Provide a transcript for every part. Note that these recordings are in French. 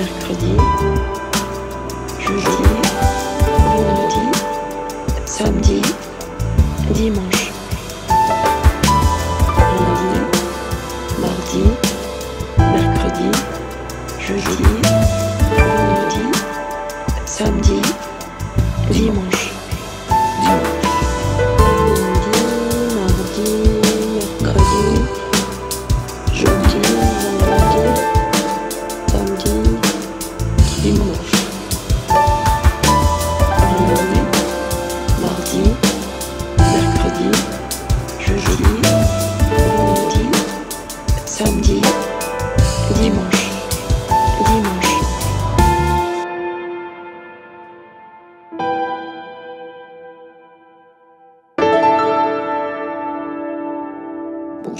mercredi, jeudi, vendredi, samedi, dimanche, lundi, mardi, mercredi, jeudi, vendredi, samedi, dimanche.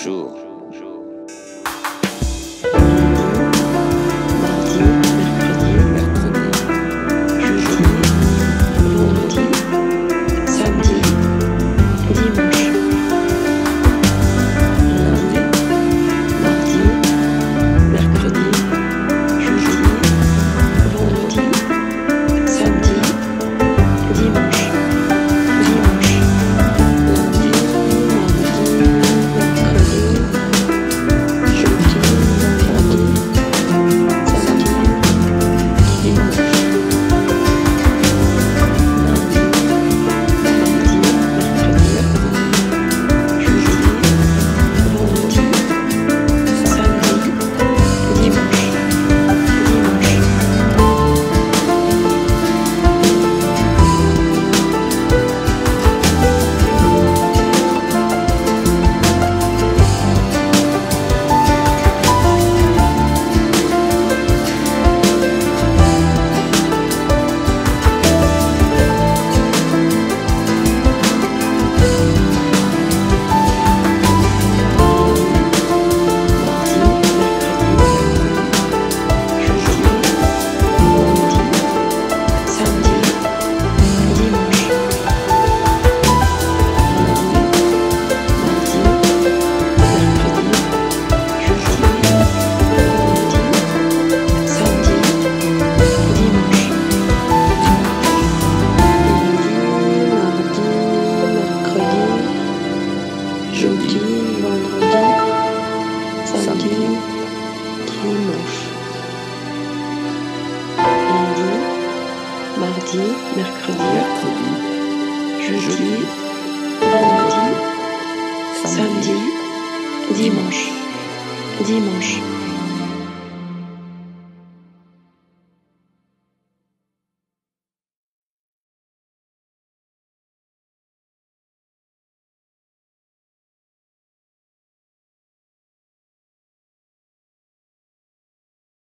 jour Lundi, mardi, mercredi, mercredi. Jeudi, vendredi, samedi, dimanche. dimanche.